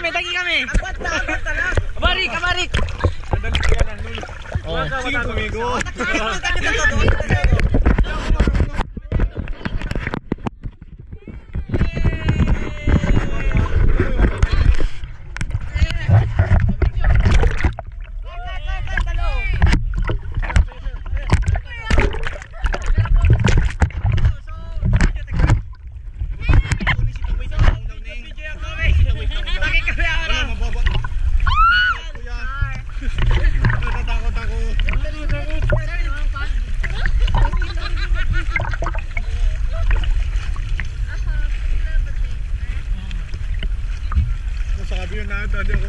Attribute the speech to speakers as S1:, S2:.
S1: kami, tagi kami.
S2: Apat na, apat na lang.
S1: Abarik, abarik.
S3: Sandali ka ng nulo.
S1: Oh,
S3: sige tumigo.
S2: Ganito to
S3: Kabila na dali ako.